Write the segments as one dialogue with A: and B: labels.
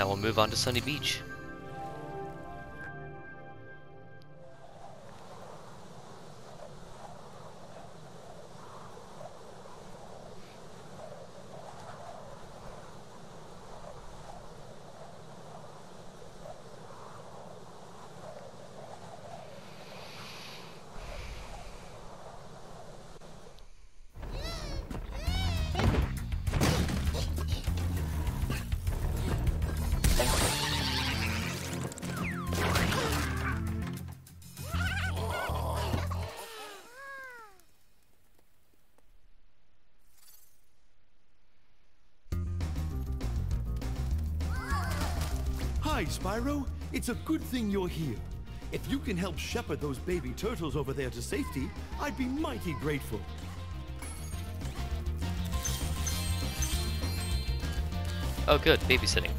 A: Now we'll move on to Sunny Beach.
B: Hi, Spyro. It's a good thing you're here. If you can help shepherd those baby turtles over there to safety, I'd be mighty grateful.
A: Oh good, babysitting.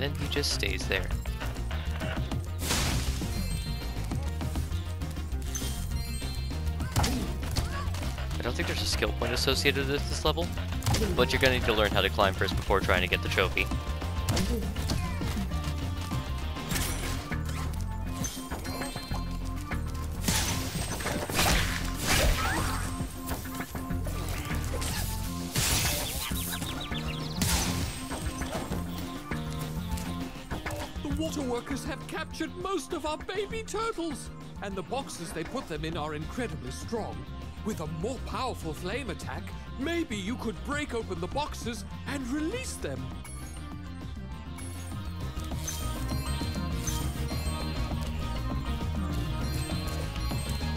A: Then he just stays there. I don't think there's a skill point associated with this level, but you're gonna need to learn how to climb first before trying to get the trophy.
C: Water workers have captured most of our baby turtles, and the boxes they put them in are incredibly strong. With a more powerful flame attack, maybe you could break open the boxes and release them.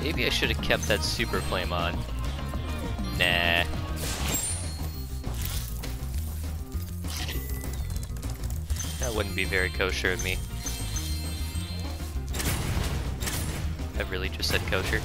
A: Maybe I should have kept that super flame on. Nah. That wouldn't be very kosher of me. I really just said kosher.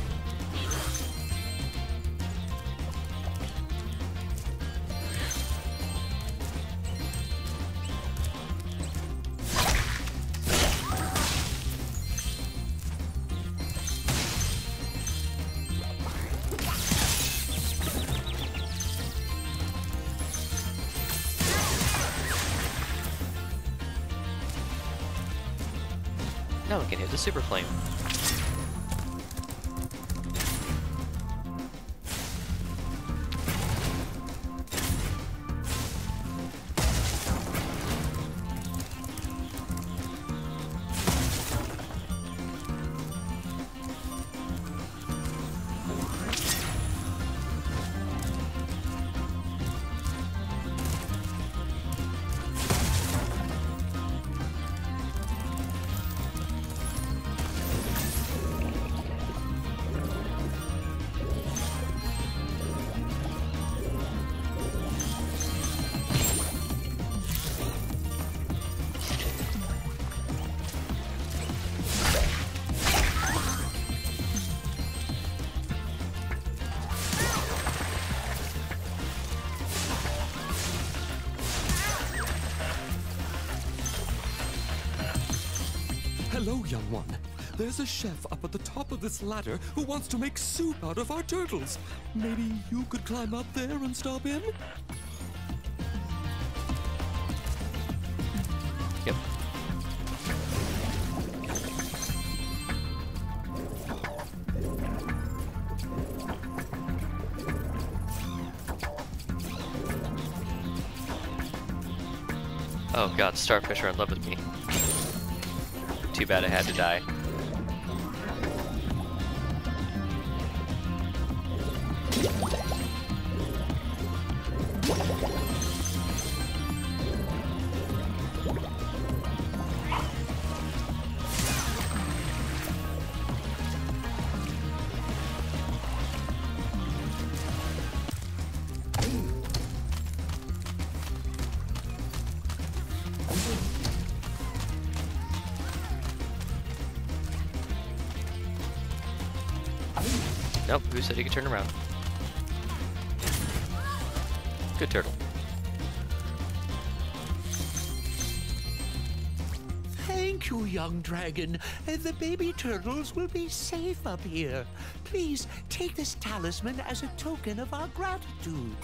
A: The super flame.
C: young one. There's a chef up at the top of this ladder who wants to make soup out of our turtles. Maybe you could climb up there and stop him? Yep.
A: Oh god, starfish are in love with me. Too bad I had to die. Nope, who said he could turn around? Good turtle.
D: Thank you, young dragon. The baby turtles will be safe up here. Please take this talisman as a token of our gratitude.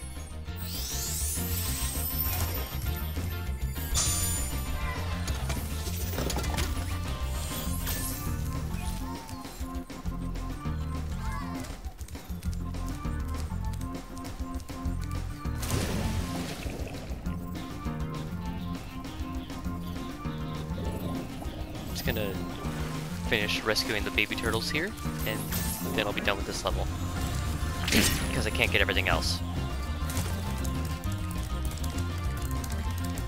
A: Gonna finish rescuing the baby turtles here, and then I'll be done with this level. Because I can't get everything else.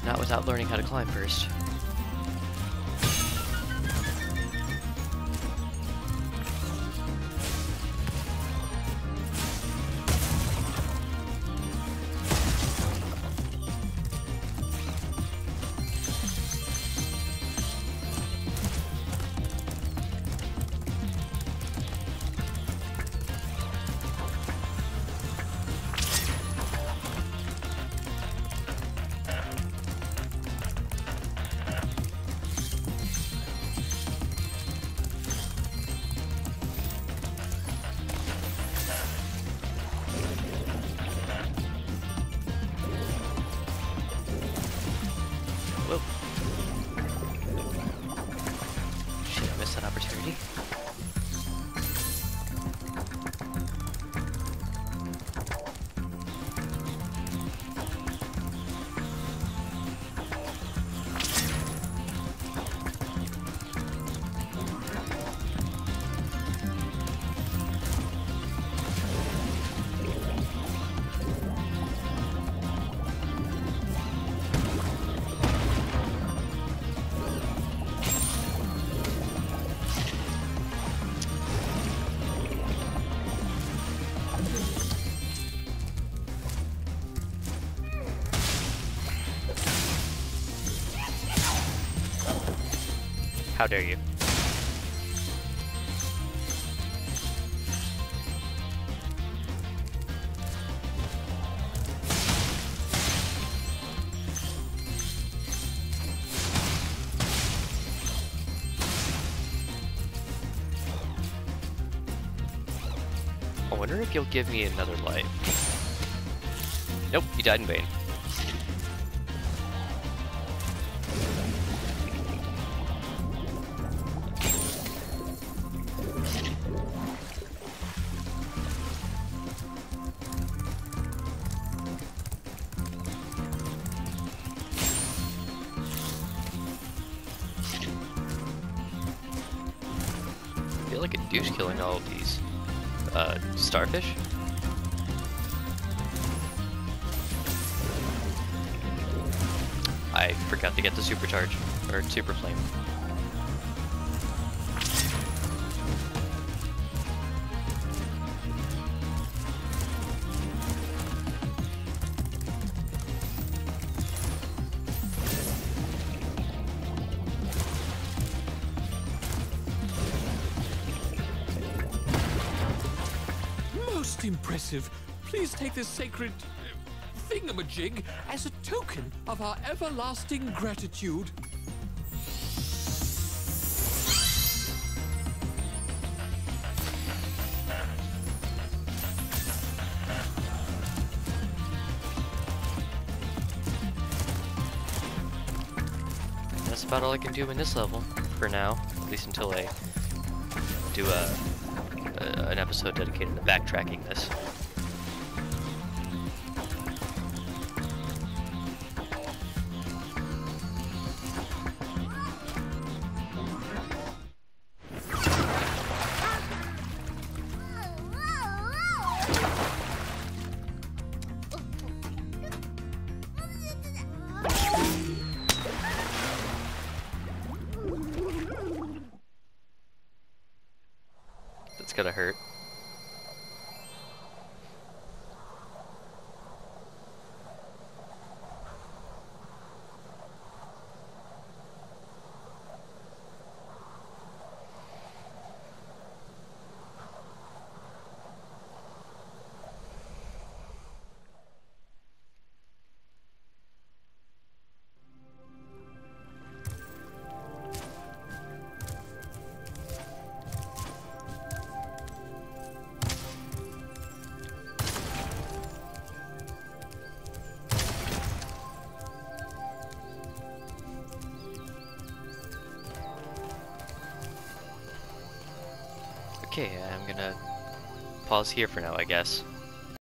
A: Not without learning how to climb first. How dare you? I wonder if you'll give me another life. Nope, you died in vain. Douche killing all of these uh, starfish. I forgot to get the supercharge or super flame.
C: Impressive. Please take this sacred uh, thingamajig as a token of our everlasting gratitude.
A: That's about all I can do in this level for now, at least until I do a, a an episode dedicated to backtracking this. Gotta hurt. Okay, I'm gonna pause here for now, I guess.